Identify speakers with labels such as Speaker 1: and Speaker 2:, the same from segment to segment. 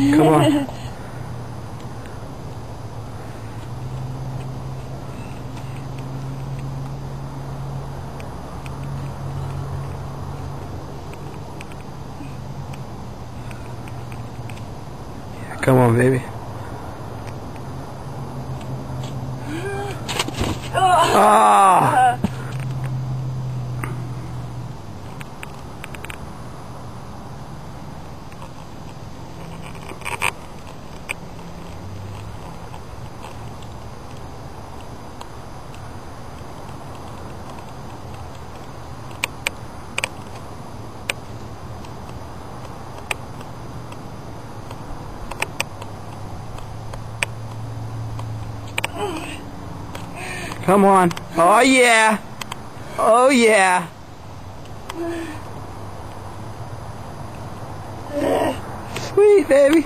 Speaker 1: Come on. Come on, baby. Ah! Come on. Oh yeah. Oh yeah. Sweet baby.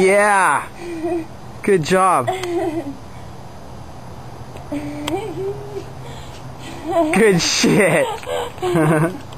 Speaker 1: Yeah. Good job. Good shit.